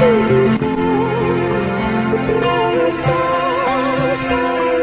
to you with my eyes.